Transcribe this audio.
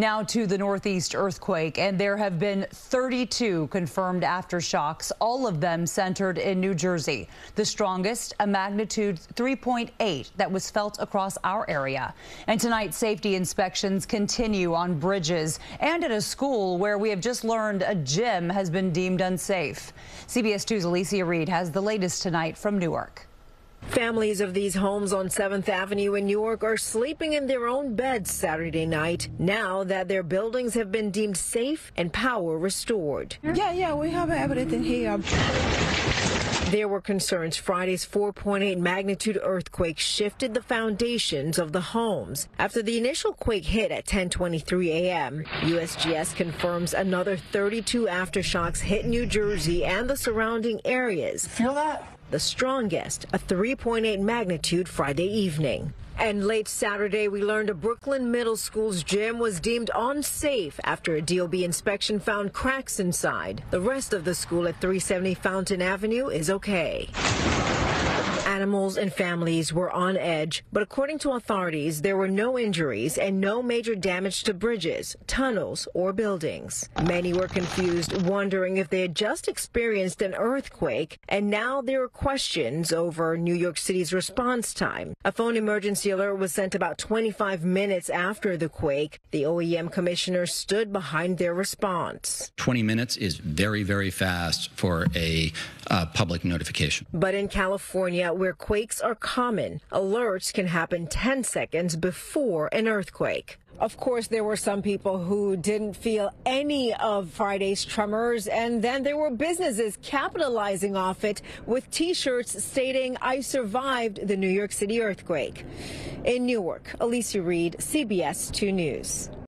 Now to the Northeast earthquake, and there have been 32 confirmed aftershocks, all of them centered in New Jersey. The strongest, a magnitude 3.8 that was felt across our area. And tonight, safety inspections continue on bridges and at a school where we have just learned a gym has been deemed unsafe. CBS 2's Alecia Reid has the latest tonight from Newark. Families of these homes on 7th Avenue in Newark are sleeping in their own beds Saturday night now that their buildings have been deemed safe and power restored. Yeah, yeah, we have everything here. There were concerns Friday's 4.8 magnitude earthquake shifted the foundations of the homes. After the initial quake hit at 10:23 a.m., USGS confirms another 32 aftershocks hit New Jersey and the surrounding areas. Feel that? The strongest, a 3.8 magnitude Friday evening. And late Saturday, we learned a Brooklyn Middle School's gym was deemed unsafe after a DOB inspection found cracks inside. The rest of the school at 370 Fountain Avenue is okay. Animals and families were on edge, but according to authorities, there were no injuries and no major damage to bridges, tunnels, or buildings. Many were confused, wondering if they had just experienced an earthquake, and now there are questions over New York City's response time. A phone emergency alert was sent about 25 minutes after the quake. The OEM commissioner stood behind their response. 20 minutes is very, very fast for a uh, public notification. But in California, where quakes are common, alerts can happen 10 seconds before an earthquake. Of course, there were some people who didn't feel any of Friday's tremors, and then there were businesses capitalizing off it with T-shirts stating, I survived the New York City earthquake. In Newark, Alecia Reid, CBS 2 News.